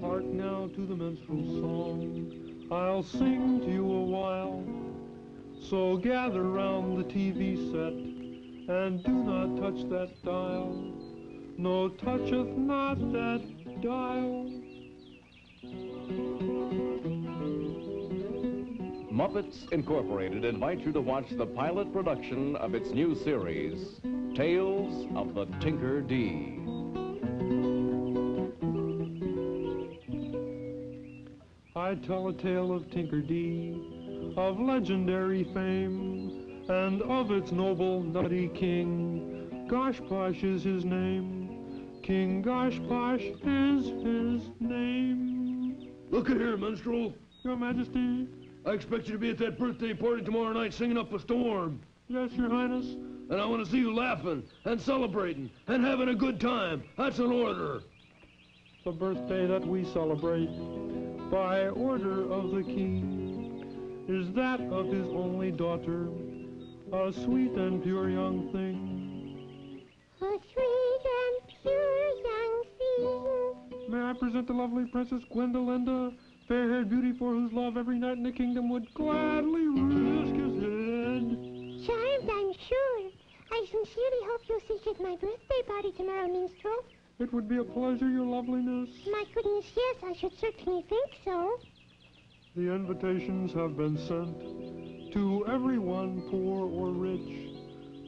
Hark now to the minstrel's song. I'll sing to you a while. So gather round the TV set and do not touch that dial. No, toucheth not that dial. Muppets Incorporated invites you to watch the pilot production of its new series, Tales of the Tinkerdee. Tell a tale of Tinkerdee, of legendary fame, and of its noble nutty king. Goshposh is his name. King Goshposh is his name. Look at here, minstrel. Your Majesty. I expect you to be at that birthday party tomorrow night singing up a storm. Yes, Your Highness. And I want to see you laughing and celebrating and having a good time. That's an order. The birthday that we celebrate by order of the king is that of his only daughter, a sweet and pure young thing. A sweet and pure young thing. May I present the lovely Princess Gwendolinda, fair-haired beauty for whose love every knight in the kingdom would gladly risk his head. Charmed, I'm sure. I sincerely hope you'll see at my birthday party tomorrow, minstrel. It would be a pleasure, your loveliness. My goodness, yes, I should certainly think so. The invitations have been sent to everyone, poor or rich.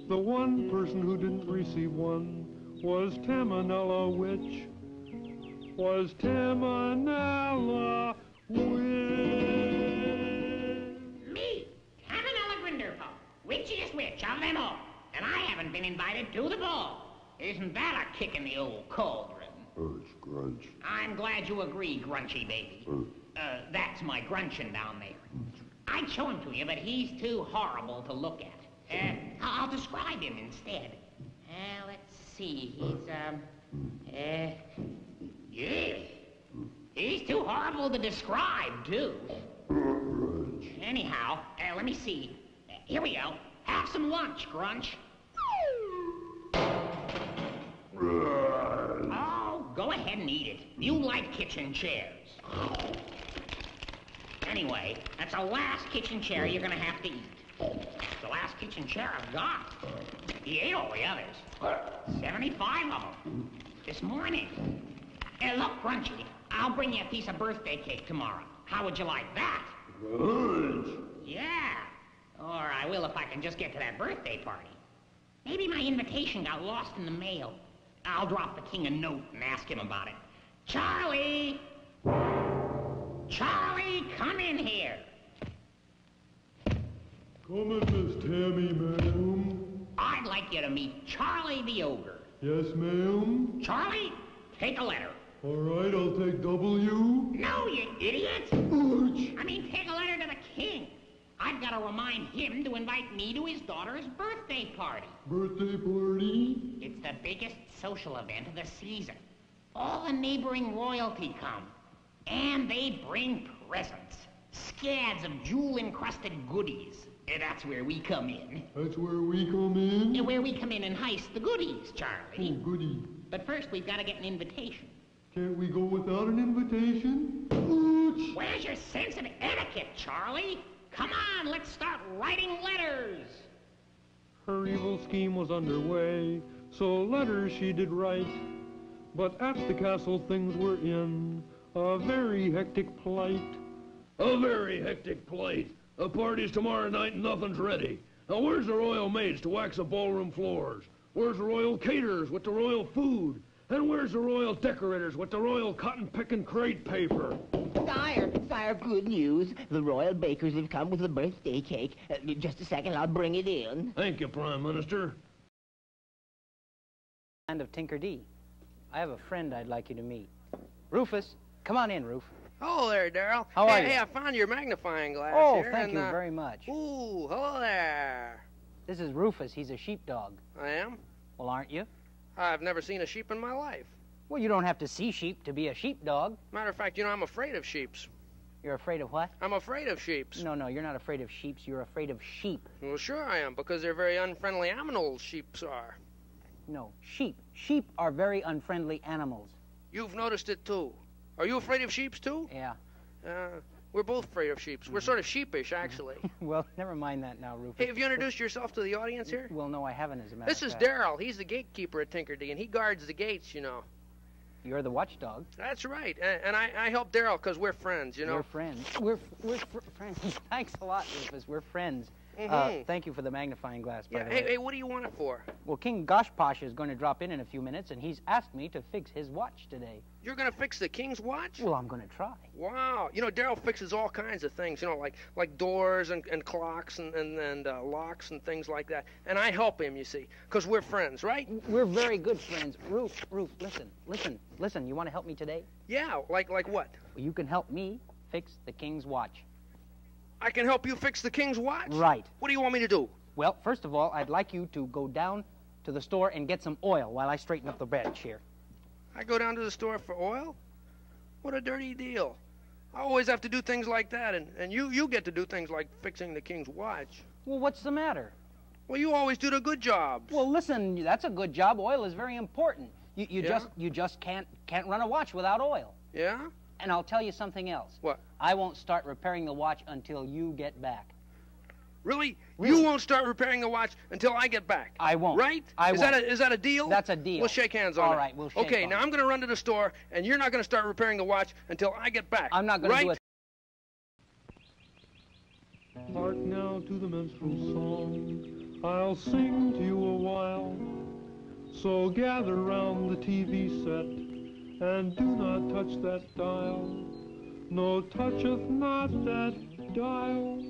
The one person who didn't receive one was Taminella Witch. Was Taminella Witch. Me, Taminella Grinderfall, witchiest witch of them all. And I haven't been invited to the ball. Isn't that a kick in the old cauldron? Urge, grunge. I'm glad you agree, Grunchy baby. Uh, that's my Grunchin down there. I'd show him to you, but he's too horrible to look at. Uh, I'll I'll describe him instead. Uh, let's see, he's, um, uh, yeah. He's too horrible to describe, too. Grunch. Anyhow, uh, let me see. Uh, here we go. Have some lunch, Grunch. Oh, go ahead and eat it. You like kitchen chairs. Anyway, that's the last kitchen chair you're gonna have to eat. It's the last kitchen chair I've got. He ate all the others. 75 of them. This morning. Hey, look, Crunchy, I'll bring you a piece of birthday cake tomorrow. How would you like that? Good. Yeah. Or I will if I can just get to that birthday party. Maybe my invitation got lost in the mail. I'll drop the king a note and ask him about it. Charlie! Charlie, come in here. Come in, Miss Tammy, ma'am. I'd like you to meet Charlie the Ogre. Yes, ma'am. Charlie, take a letter. All right, I'll take W. No, you idiot! Ouch. I mean, take a letter to the king. I've got to remind him to invite me to his daughter's birthday party. Birthday party? It's the biggest social event of the season. All the neighboring royalty come. And they bring presents. Scads of jewel-encrusted goodies. Eh, That's where we come in. That's where we come in? Eh, Where we come in and heist the goodies, Charlie. Oh, Charlie. goody. But first, we've got to get an invitation. Can't we go without an invitation? Ouch. Where's your sense of etiquette, Charlie? Come on, let's start writing letters. Her evil scheme was underway, so letters she did write. But at the castle things were in a very hectic plight. A very hectic plight. A party's tomorrow night and nothing's ready. Now where's the royal maids to wax the ballroom floors? Where's the royal caterers with the royal food? And where's the royal decorators with the royal cotton-picking crate paper? Sire, sire, good news. The royal bakers have come with the birthday cake. Uh, just a second, I'll bring it in. Thank you, Prime Minister. Land of Tinkerdee. I have a friend I'd like you to meet. Rufus, come on in, Ruf. Oh there, Daryl. How hey, are you? Hey, I found your magnifying glass Oh, here. thank and, you uh, very much. Ooh, hello there. This is Rufus. He's a sheepdog. I am. Well, aren't you? I've never seen a sheep in my life. Well, you don't have to see sheep to be a sheepdog. Matter of fact, you know, I'm afraid of sheeps. You're afraid of what? I'm afraid of sheeps. No, no, you're not afraid of sheeps. You're afraid of sheep. Well, sure I am, because they're very unfriendly animals, sheeps are. No, sheep. Sheep are very unfriendly animals. You've noticed it too. Are you afraid of sheeps too? Yeah. Uh, we're both afraid of sheeps. We're sort of sheepish, actually. Well, never mind that now, Rufus. hey, have you introduced yourself to the audience here? Well, no, I haven't, as a matter This is. Daryl. He's the gatekeeper at Tinkerdee, and he guards the gates, you know. You're the watchdog. That's right. And, and I, I help Daryl because we're friends, you know. We're friends. We're, we're fr- friends. Thanks a lot, Rufus. We're friends. Uh, Mhm. thank you for the magnifying glass, by yeah, the hey, hey, what do you want it for? Well, King Goshposh is going to drop in in a few minutes, and he's asked me to fix his watch today. You're going to fix the king's watch? Well, I'm going to try. Wow. You know, Daryl fixes all kinds of things, you know, like like doors and, and clocks and, and, and uh, locks and things like that. And I help him, you see, because we're friends, right? We're very good friends. Roof, Roof, listen, listen, listen. You want to help me today? Yeah, like like what? Well, you can help me fix the king's watch. I can help you fix the king's watch? Right. What do you want me to do? Well, first of all, I'd like you to go down to the store and get some oil while I straighten up the bench here. I go down to the store for oil? What a dirty deal. I always have to do things like that, and, and you, you get to do things like fixing the king's watch. Well, what's the matter? Well, you always do the good jobs. Well, listen, that's a good job. Oil is very important. You, you Yeah? just you just can't can't run a watch without oil. Yeah? And I'll tell you something else. What? I won't start repairing the watch until you get back. Really? Really. You won't start repairing the watch until I get back. I won't. Right? I is won't. that a, is that a deal? That's a deal. We'll shake hands on All it. All right, we'll shake Okay, on now it. I'm going to run to the store, and you're not going to start repairing the watch until I get back. I'm not going right? to do it. Hark now to the minstrel song. I'll sing to you a while. So gather round the TV set and do not touch that dial. No, toucheth not that dial.